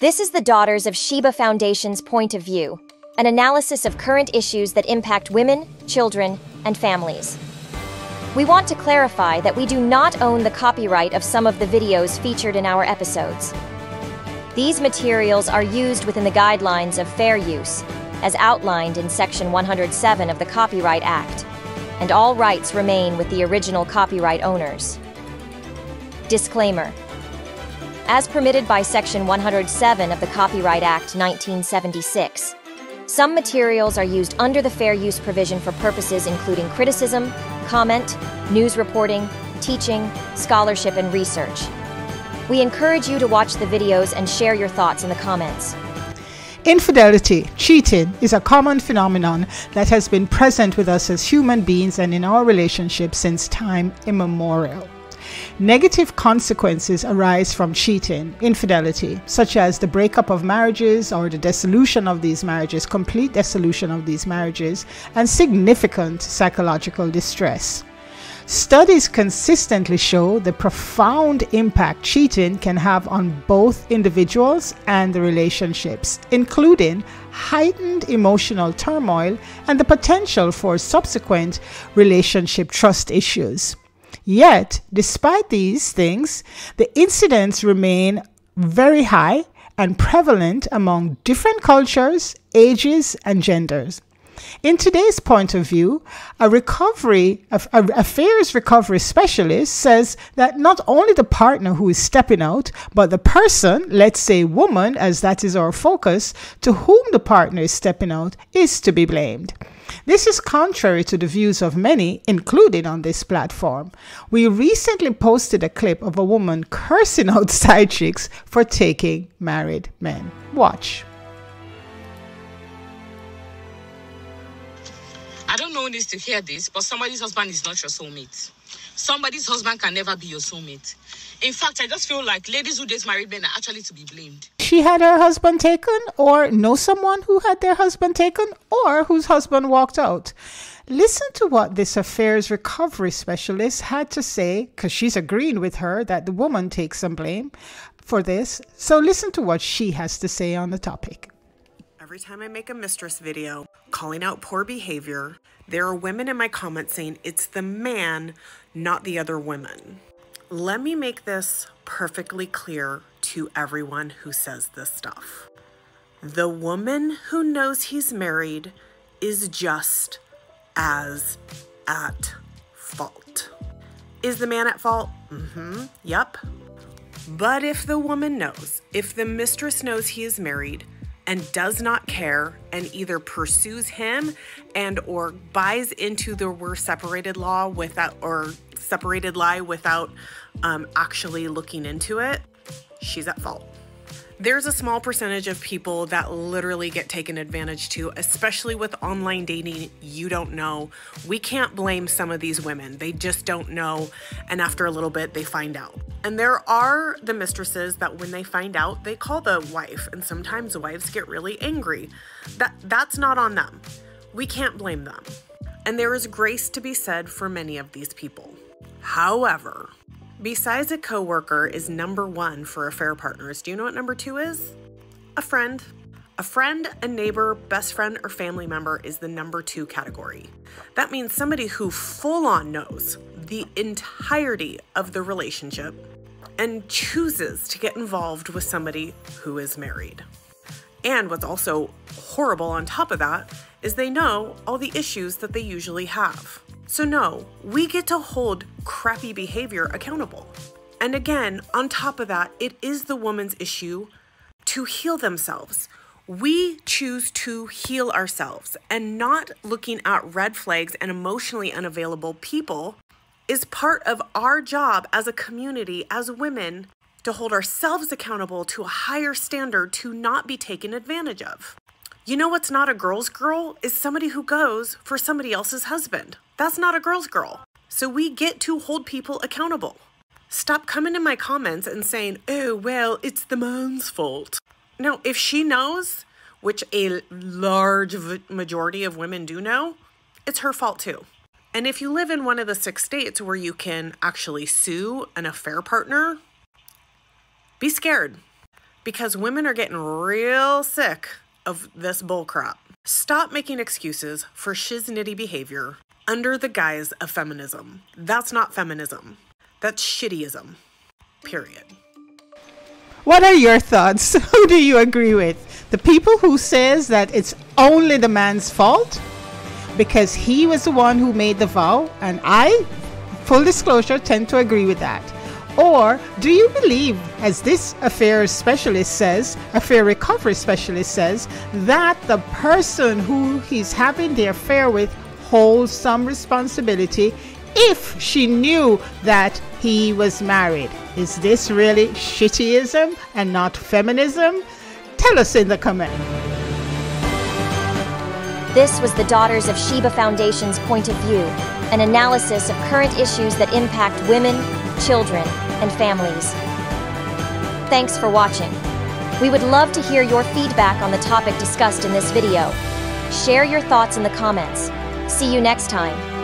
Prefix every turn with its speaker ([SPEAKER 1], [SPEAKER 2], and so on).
[SPEAKER 1] This is the Daughters of Sheba Foundation's point of view, an analysis of current issues that impact women, children, and families. We want to clarify that we do not own the copyright of some of the videos featured in our episodes. These materials are used within the guidelines of fair use, as outlined in Section 107 of the Copyright Act, and all rights remain with the original copyright owners. Disclaimer As permitted by Section 107 of the Copyright Act 1976, some materials are used under the fair use provision for purposes including criticism, comment, news reporting, teaching, scholarship, and research. We encourage you to watch the videos and share your thoughts in the comments.
[SPEAKER 2] Infidelity, cheating, is a common phenomenon that has been present with us as human beings and in our relationships since time immemorial. Negative consequences arise from cheating, infidelity, such as the breakup of marriages or the dissolution of these marriages, complete dissolution of these marriages, and significant psychological distress. Studies consistently show the profound impact cheating can have on both individuals and the relationships, including heightened emotional turmoil and the potential for subsequent relationship trust issues. Yet, despite these things, the incidents remain very high and prevalent among different cultures, ages, and genders. In today's point of view, a recovery, a, affairs recovery specialist says that not only the partner who is stepping out, but the person, let's say woman, as that is our focus, to whom the partner is stepping out, is to be blamed. This is contrary to the views of many, including on this platform. We recently posted a clip of a woman cursing out side chicks for taking married men. Watch.
[SPEAKER 3] I don't know who needs to hear this, but somebody's husband is not your soulmate. Somebody's husband can never be your soulmate. In fact, I just feel like ladies who date married men are actually to be blamed.
[SPEAKER 2] She had her husband taken, or know someone who had their husband taken, or whose husband walked out. Listen to what this affairs recovery specialist had to say, because she's agreeing with her that the woman takes some blame for this. So listen to what she has to say on the topic.
[SPEAKER 4] Every time I make a mistress video calling out poor behavior, there are women in my comments saying it's the man, not the other women. Let me make this perfectly clear to everyone who says this stuff. The woman who knows he's married is just as at fault. Is the man at fault? Mm hmm. Yep. But if the woman knows, if the mistress knows he is married, and does not care and either pursues him and or buys into the we're separated law without or separated lie without um, actually looking into it, she's at fault. There's a small percentage of people that literally get taken advantage to, especially with online dating. You don't know. We can't blame some of these women. They just don't know. And after a little bit, they find out. And there are the mistresses that when they find out, they call the wife. And sometimes wives get really angry. That that's not on them. We can't blame them. And there is grace to be said for many of these people. However, Besides a coworker is number one for affair partners. Do you know what number two is? A friend. A friend, a neighbor, best friend, or family member is the number two category. That means somebody who full on knows the entirety of the relationship and chooses to get involved with somebody who is married. And what's also horrible on top of that is they know all the issues that they usually have. So, no, we get to hold crappy behavior accountable. And again, on top of that, it is the woman's issue to heal themselves. We choose to heal ourselves and not looking at red flags and emotionally unavailable people is part of our job as a community, as women, to hold ourselves accountable to a higher standard to not be taken advantage of. You know what's not a girl's girl is somebody who goes for somebody else's husband. That's not a girl's girl. So we get to hold people accountable. Stop coming in my comments and saying, oh, well, it's the man's fault. Now, if she knows, which a large majority of women do know, it's her fault too. And if you live in one of the six states where you can actually sue an affair partner, be scared because women are getting real sick of this bullcrap. Stop making excuses for shiznitty behavior under the guise of feminism. That's not feminism. That's shittyism. Period.
[SPEAKER 2] What are your thoughts? Who do you agree with? The people who says that it's only the man's fault because he was the one who made the vow and I full disclosure tend to agree with that. Or do you believe, as this affairs specialist says, affair recovery specialist says, that the person who he's having the affair with holds some responsibility if she knew that he was married? Is this really shittyism and not feminism? Tell us in the comment.
[SPEAKER 1] This was the Daughters of Sheba Foundation's point of view, an analysis of current issues that impact women, children, and families. Thanks for watching. We would love to hear your feedback on the topic discussed in this video. Share your thoughts in the comments. See you next time.